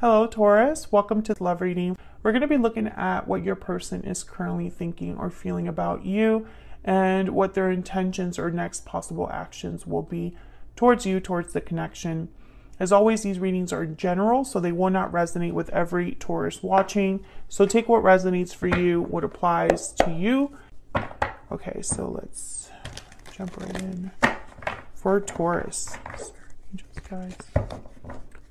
Hello, Taurus. Welcome to the love reading. We're going to be looking at what your person is currently thinking or feeling about you and what their intentions or next possible actions will be towards you, towards the connection. As always, these readings are general, so they will not resonate with every Taurus watching. So take what resonates for you, what applies to you. Okay, so let's jump right in. For Taurus, angels, guys,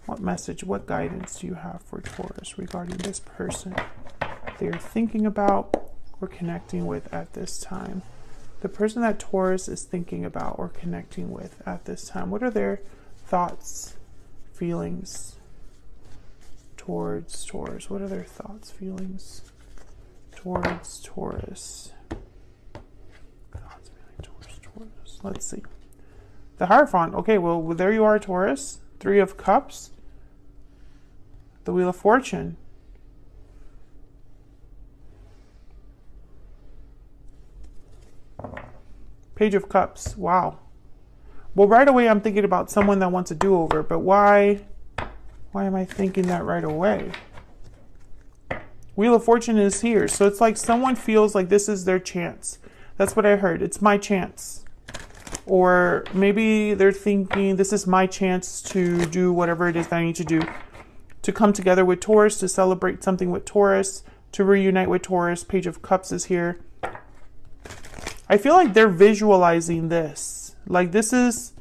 what message, what guidance do you have for Taurus regarding this person they're thinking about or connecting with at this time? The person that Taurus is thinking about or connecting with at this time, what are their thoughts, feelings towards Taurus? What are their thoughts, feelings towards Taurus? Thoughts, feelings towards Taurus. Let's see. The Hierophant. Okay, well, there you are, Taurus. Three of Cups. The Wheel of Fortune. Page of Cups. Wow. Well, right away I'm thinking about someone that wants a do-over, but why why am I thinking that right away? Wheel of Fortune is here. So it's like someone feels like this is their chance. That's what I heard. It's my chance. Or maybe they're thinking this is my chance to do whatever it is that I need to do. To come together with Taurus, to celebrate something with Taurus, to reunite with Taurus. Page of Cups is here. I feel like they're visualizing this. Like this is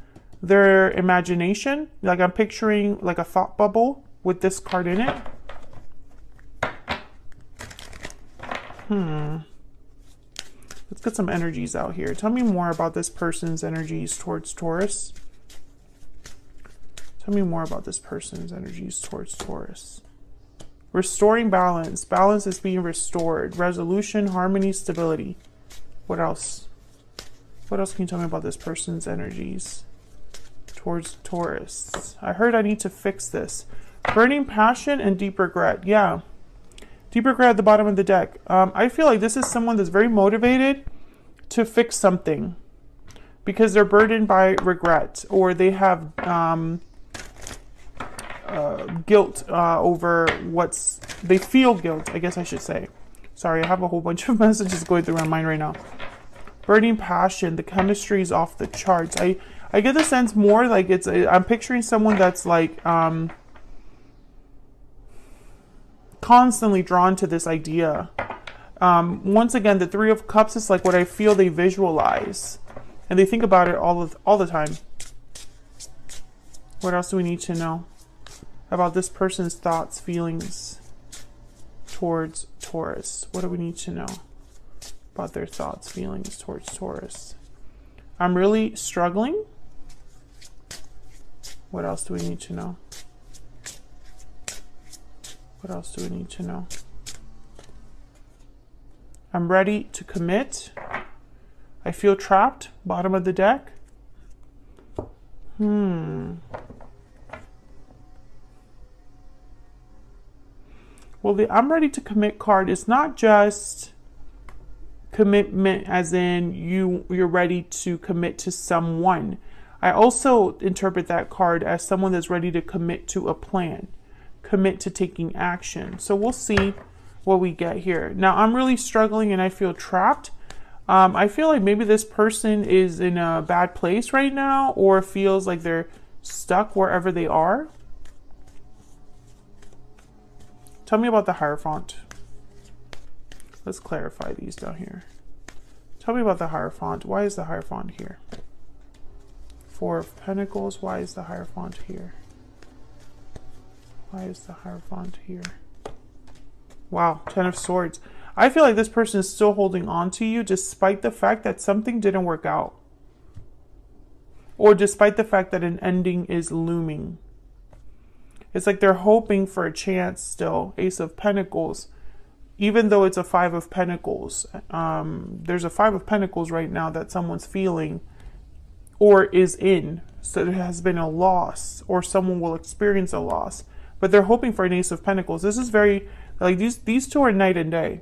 their imagination. Like I'm picturing like a thought bubble with this card in it. Hmm. Let's get some energies out here. Tell me more about this person's energies towards Taurus. Tell me more about this person's energies towards Taurus. Restoring balance. Balance is being restored. Resolution, harmony, stability. What else? What else can you tell me about this person's energies towards Taurus? I heard I need to fix this. Burning passion and deep regret. Yeah. Deep regret at the bottom of the deck. Um, I feel like this is someone that's very motivated to fix something because they're burdened by regret or they have um, uh, guilt uh, over what's they feel guilt i guess i should say. Sorry i have a whole bunch of messages going through my mind right now. Burning passion the chemistry is off the charts. I i get the sense more like it's i'm picturing someone that's like um constantly drawn to this idea. Um once again the three of cups is like what i feel they visualize. And they think about it all the all the time. What else do we need to know about this person's thoughts feelings towards taurus what do we need to know about their thoughts, feelings towards Taurus. I'm really struggling. What else do we need to know? What else do we need to know? I'm ready to commit. I feel trapped. Bottom of the deck. Hmm. Well, the I'm ready to commit card is not just commitment as in you you're ready to commit to someone. I also interpret that card as someone that's ready to commit to a plan, commit to taking action. So we'll see what we get here. Now I'm really struggling and I feel trapped. Um, I feel like maybe this person is in a bad place right now or feels like they're stuck wherever they are. Tell me about the Hierophant. Let's clarify these down here. Tell me about the Hierophant. Why is the Hierophant here? Four of Pentacles. Why is the Hierophant here? Why is the Hierophant here? Wow, Ten of Swords. I feel like this person is still holding on to you despite the fact that something didn't work out. Or despite the fact that an ending is looming. It's like they're hoping for a chance still. Ace of Pentacles. Even though it's a five of pentacles um, there's a five of pentacles right now that someone's feeling or is in. So there has been a loss or someone will experience a loss. But they're hoping for an ace of pentacles. This is very like these these two are night and day.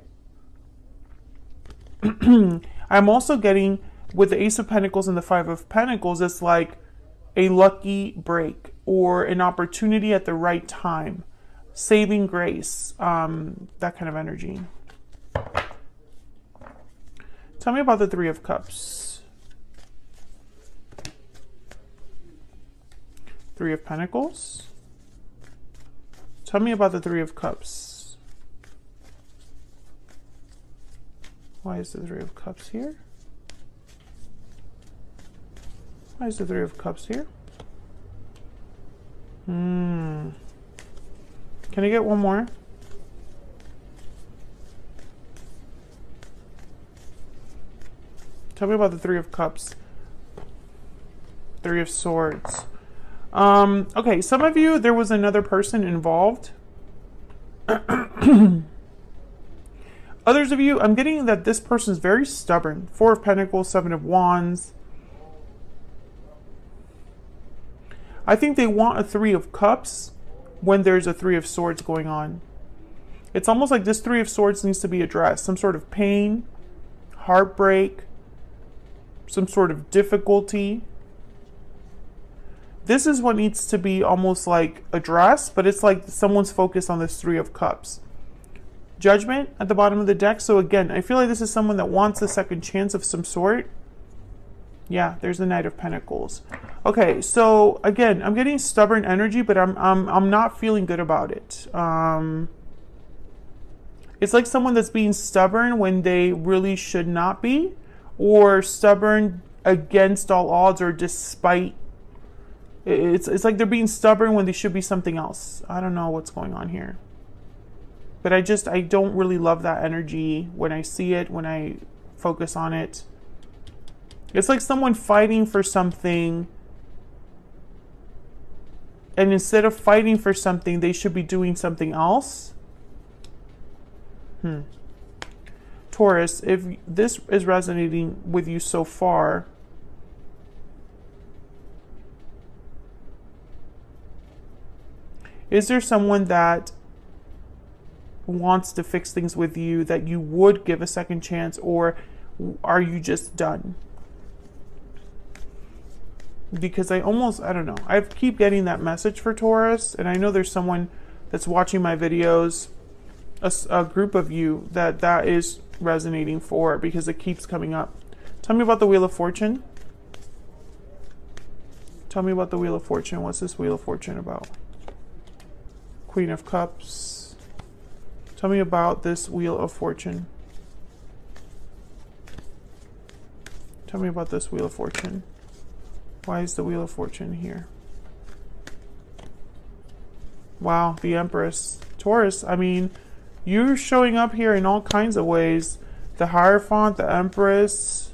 I'm also getting with the ace of pentacles and the five of pentacles it's like a lucky break or an opportunity at the right time saving grace, um, that kind of energy. Tell me about the Three of Cups. Three of Pentacles. Tell me about the Three of Cups. Why is the Three of Cups here? Why is the Three of Cups here? Hmm. Can I get one more? Tell me about the Three of Cups. Three of Swords. Um, okay, some of you, there was another person involved. Others of you, I'm getting that this person is very stubborn. Four of Pentacles, Seven of Wands. I think they want a Three of Cups when there's a Three of Swords going on. It's almost like this Three of Swords needs to be addressed. Some sort of pain, heartbreak, some sort of difficulty. This is what needs to be almost like addressed, but it's like someone's focused on this Three of Cups. Judgment at the bottom of the deck. So again, I feel like this is someone that wants a second chance of some sort. Yeah, there's the Knight of Pentacles. Okay, so again, I'm getting stubborn energy, but I'm I'm I'm not feeling good about it. Um, it's like someone that's being stubborn when they really should not be or stubborn against all odds or despite it's it's like they're being stubborn when they should be something else. I don't know what's going on here. But I just I don't really love that energy when I see it, when I focus on it. It's like someone fighting for something and instead of fighting for something, they should be doing something else. Hmm. Taurus, if this is resonating with you so far, is there someone that wants to fix things with you that you would give a second chance, or are you just done? Because I almost, I don't know, I keep getting that message for Taurus, and I know there's someone that's watching my videos, a, a group of you that that is resonating for because it keeps coming up. Tell me about the Wheel of Fortune. Tell me about the Wheel of Fortune. What's this Wheel of Fortune about? Queen of Cups. Tell me about this Wheel of Fortune. Tell me about this Wheel of Fortune. Why is the Wheel of Fortune here? Wow, the Empress. Taurus, I mean, you're showing up here in all kinds of ways. The Hierophant, the Empress.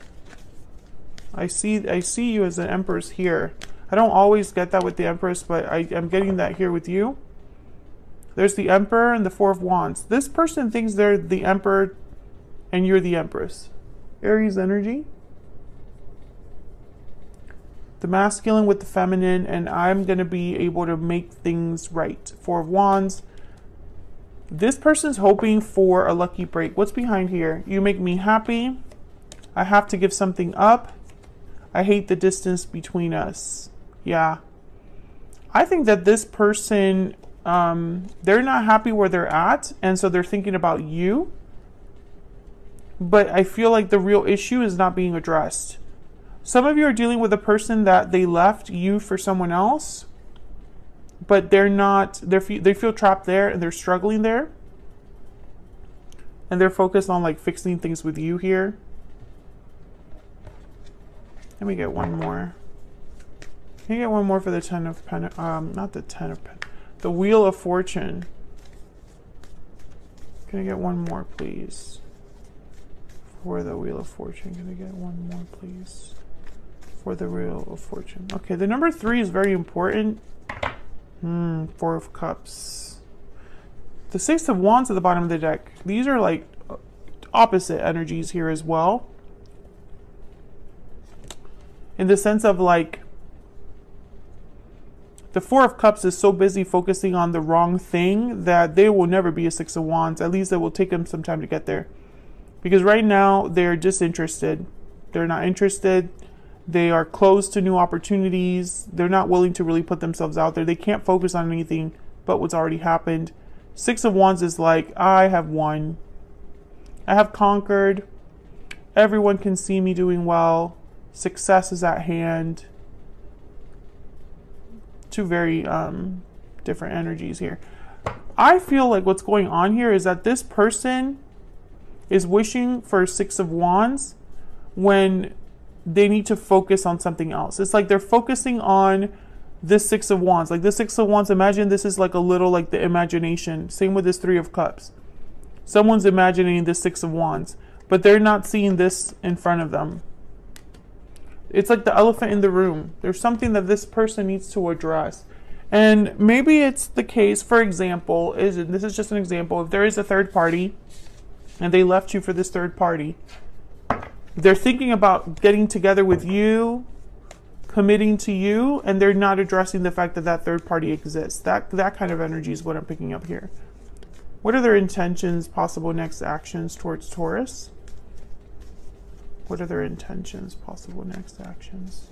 I see I see you as an Empress here. I don't always get that with the Empress, but I, am getting that here with you. There's the Emperor and the Four of Wands. This person thinks they're the Emperor and you're the Empress. Aries energy. The masculine with the feminine, and I'm going to be able to make things right. Four of Wands. This person's hoping for a lucky break. What's behind here? You make me happy. I have to give something up. I hate the distance between us. Yeah. I think that this person, um, they're not happy where they're at, and so they're thinking about you. But I feel like the real issue is not being addressed. Some of you are dealing with a person that they left you for someone else but they're not they they feel trapped there and they're struggling there. And they're focused on like fixing things with you here. Let me get one more. Can you get one more for the ten of pen um not the ten of pen the wheel of fortune. Can I get one more please? For the wheel of fortune can I get one more please for the wheel of fortune okay the number three is very important Hmm, Four of Cups. The Six of Wands at the bottom of the deck. These are like opposite energies here as well. In the sense of like, the Four of Cups is so busy focusing on the wrong thing that they will never be a Six of Wands. At least it will take them some time to get there. Because right now, they're disinterested. They're not interested. They are closed to new opportunities. They're not willing to really put themselves out there. They can't focus on anything but what's already happened. Six of Wands is like, I have won. I have conquered. Everyone can see me doing well. Success is at hand. Two very um, different energies here. I feel like what's going on here is that this person is wishing for Six of Wands when they need to focus on something else. It's like they're focusing on this Six of Wands. Like this Six of Wands, imagine this is like a little like the imagination. Same with this Three of Cups. Someone's imagining this Six of Wands, but they're not seeing this in front of them. It's like the elephant in the room. There's something that this person needs to address. And maybe it's the case, for example, is this is just an example, if there is a third party and they left you for this third party, they're thinking about getting together with you, committing to you, and they're not addressing the fact that that third party exists. That that kind of energy is what I'm picking up here. What are their intentions, possible next actions towards Taurus? What are their intentions, possible next actions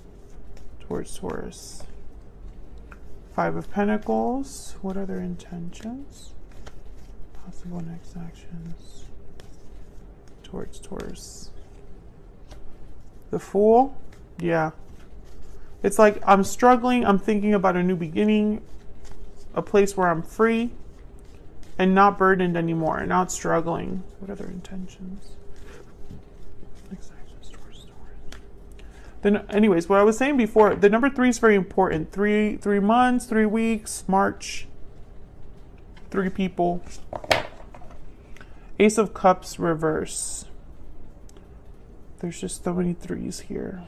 towards Taurus? Five of Pentacles. What are their intentions? Possible next actions towards Taurus. The Fool. Yeah. It's like I'm struggling. I'm thinking about a new beginning, a place where I'm free and not burdened anymore, not struggling. What are their intentions? Then, anyways, what I was saying before, the number three is very important. Three, three months, three weeks, March, three people. Ace of Cups reverse. There's just so many threes here.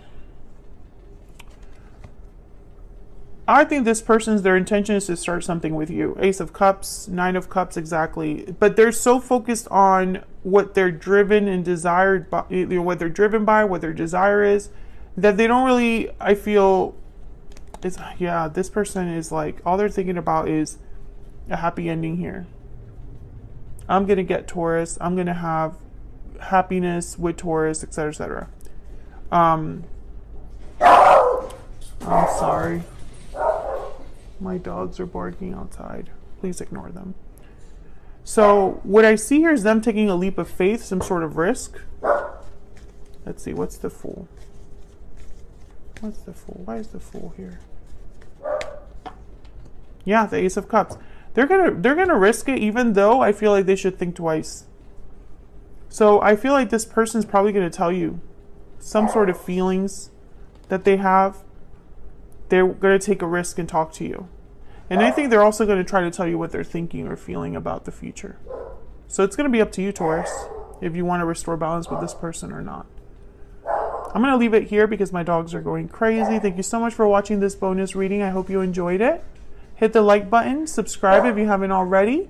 I think this person's their intention is to start something with you. Ace of Cups, Nine of Cups, exactly. But they're so focused on what they're driven and desired by, you know, what they're driven by, what their desire is that they don't really I feel it's yeah, this person is like all they're thinking about is a happy ending here. I'm gonna get Taurus, I'm gonna have happiness with Taurus, etc. etc. Um I'm sorry. My dogs are barking outside. Please ignore them. So, what I see here is them taking a leap of faith, some sort of risk. Let's see, what's the fool? What's the fool? Why is the fool here? Yeah, the Ace of Cups. They're gonna they're gonna risk it, even though I feel like they should think twice. So I feel like this person's probably gonna tell you some sort of feelings that they have. They're gonna take a risk and talk to you. And I think they're also gonna try to tell you what they're thinking or feeling about the future. So it's gonna be up to you, Taurus, if you want to restore balance with this person or not. I'm going to leave it here because my dogs are going crazy. Thank you so much for watching this bonus reading. I hope you enjoyed it. Hit the like button, subscribe if you haven't already.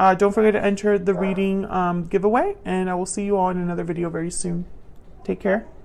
Uh, don't forget to enter the reading um, giveaway, and I will see you all in another video very soon. Take care.